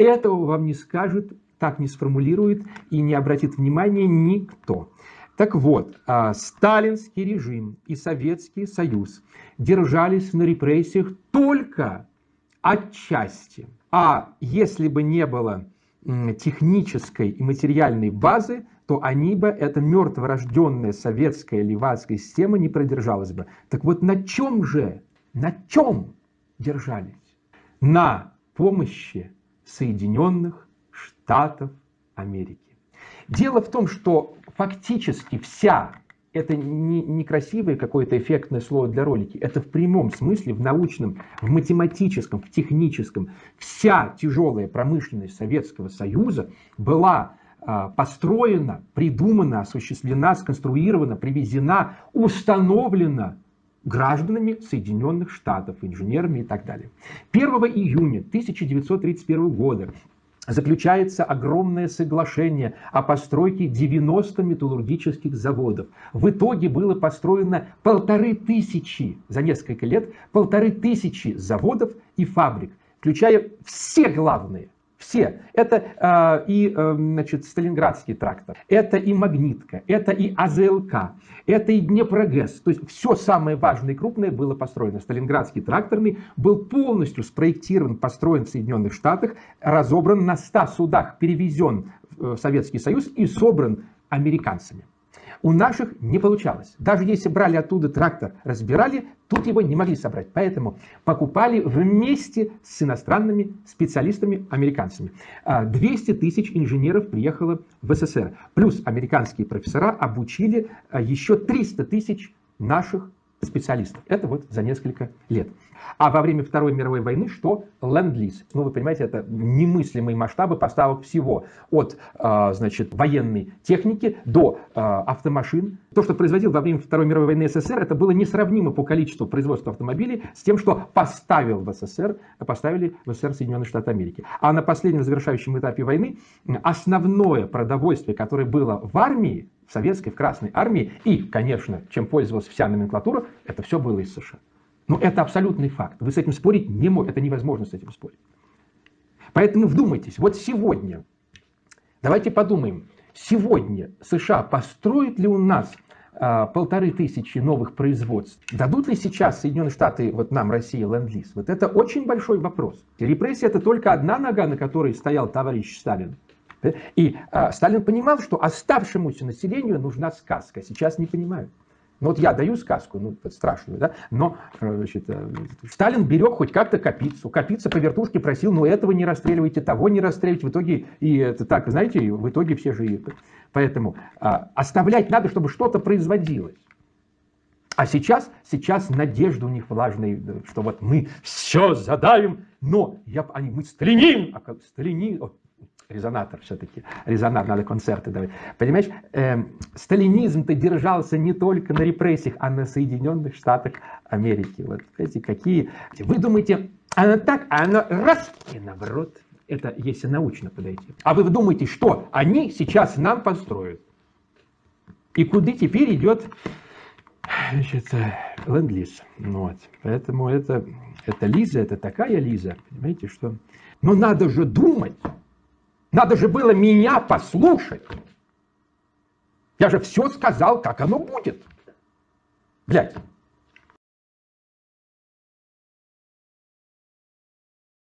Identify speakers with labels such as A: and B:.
A: Этого вам не скажет, так не сформулирует и не обратит внимания никто. Так вот, а, сталинский режим и Советский Союз держались на репрессиях только отчасти. А если бы не было технической и материальной базы, то они бы, эта мертворожденная советская ливадская система не продержалась бы. Так вот на чем же, на чем держались? На помощи Соединенных Штатов Америки. Дело в том, что фактически вся это не, не красивое какое-то эффектное слово для ролики, это в прямом смысле, в научном, в математическом, в техническом. Вся тяжелая промышленность Советского Союза была а, построена, придумана, осуществлена, сконструирована, привезена, установлена гражданами Соединенных Штатов, инженерами и так далее. 1 июня 1931 года заключается огромное соглашение о постройке 90 металлургических заводов. В итоге было построено полторы тысячи, за несколько лет, полторы тысячи заводов и фабрик, включая все главные – все. Это э, и э, значит, Сталинградский трактор, это и Магнитка, это и АЗЛК, это и Днепрогэс. То есть все самое важное и крупное было построено. Сталинградский тракторный был полностью спроектирован, построен в Соединенных Штатах, разобран на 100 судах, перевезен в Советский Союз и собран американцами. У наших не получалось. Даже если брали оттуда трактор, разбирали, тут его не могли собрать. Поэтому покупали вместе с иностранными специалистами, американцами. 200 а, тысяч инженеров приехало в СССР. Плюс американские профессора обучили а, еще 300 тысяч наших специалистов. Это вот за несколько лет. А во время Второй мировой войны что? Ленд-лиз. Ну, вы понимаете, это немыслимые масштабы поставок всего. От, а, значит, военной техники до а, автомашин. То, что производил во время Второй мировой войны СССР, это было несравнимо по количеству производства автомобилей с тем, что поставил в СССР, поставили в СССР Соединенные Штаты Америки. А на последнем завершающем этапе войны основное продовольствие, которое было в армии, в советской, в Красной армии, и, конечно, чем пользовалась вся номенклатура, это все было из США. Но это абсолютный факт. Вы с этим спорить не можете. Это невозможно с этим спорить. Поэтому вдумайтесь, вот сегодня, давайте подумаем, сегодня США построят ли у нас а, полторы тысячи новых производств. Дадут ли сейчас Соединенные Штаты, вот нам, Россия, ленд-лиз? Вот это очень большой вопрос. Репрессия это только одна нога, на которой стоял товарищ Сталин. И а, Сталин понимал, что оставшемуся населению нужна сказка. Сейчас не понимают. Ну вот я даю сказку, ну страшную, да, но э, значит, э, Сталин берег хоть как-то Капицу. Капица по вертушке просил, ну этого не расстреливайте, того не расстреливайте. В итоге, и это так, знаете, в итоге все живы. Поэтому а, оставлять надо, чтобы что-то производилось. А сейчас, сейчас надежда у них влажная, что вот мы все задавим, но я, они, мы сталинин, а как сталинин, резонатор все-таки, резонатор, надо концерты давать. Понимаешь, э, сталинизм-то держался не только на репрессиях, а на Соединенных Штатах Америки. Вот эти какие... Вы думаете, оно так, а оно раз и наоборот. Это если научно подойти. А вы думаете, что они сейчас нам построят? И куда теперь идет значит, ленд-лиз. Вот. Поэтому это, это Лиза, это такая Лиза, понимаете, что... Но надо же думать, надо же было меня послушать. Я же все сказал, как оно будет. Блядь.